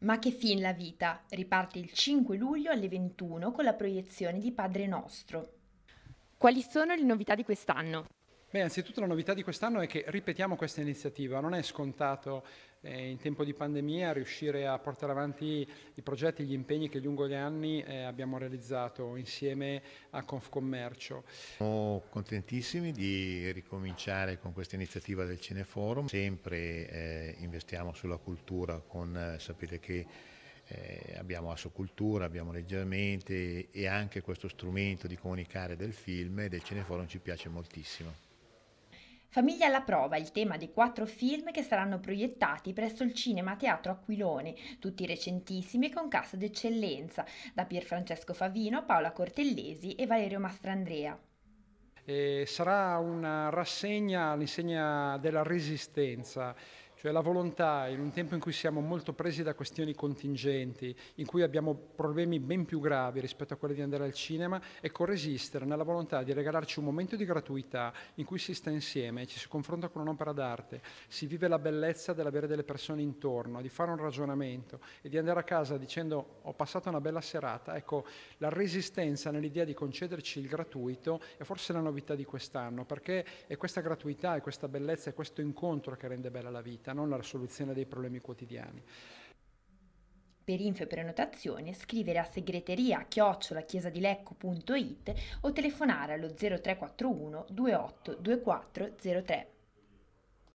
Ma che fin la vita riparte il 5 luglio alle 21 con la proiezione di Padre Nostro. Quali sono le novità di quest'anno? Beh, anzitutto la novità di quest'anno è che ripetiamo questa iniziativa, non è scontato eh, in tempo di pandemia riuscire a portare avanti i progetti, gli impegni che lungo gli anni eh, abbiamo realizzato insieme a Confcommercio. Siamo contentissimi di ricominciare con questa iniziativa del Cineforum, sempre eh, investiamo sulla cultura con, eh, sapete che eh, abbiamo Assocultura, abbiamo Leggermente e anche questo strumento di comunicare del film del Cineforum ci piace moltissimo. Famiglia alla prova, il tema dei quattro film che saranno proiettati presso il Cinema Teatro Aquilone, tutti recentissimi e con cassa d'eccellenza, da Pierfrancesco Favino, Paola Cortellesi e Valerio Mastrandrea. E sarà una rassegna all'insegna della resistenza cioè la volontà in un tempo in cui siamo molto presi da questioni contingenti, in cui abbiamo problemi ben più gravi rispetto a quelli di andare al cinema, è corresistere nella volontà di regalarci un momento di gratuità in cui si sta insieme, ci si confronta con un'opera d'arte, si vive la bellezza dell'avere delle persone intorno, di fare un ragionamento e di andare a casa dicendo ho passato una bella serata. Ecco, la resistenza nell'idea di concederci il gratuito è forse la novità di quest'anno, perché è questa gratuità, è questa bellezza, è questo incontro che rende bella la vita vita, non la soluzione dei problemi quotidiani. Per info e prenotazioni scrivere a segreteria chiocciolachiesadilecco.it o telefonare allo 0341 28 2403.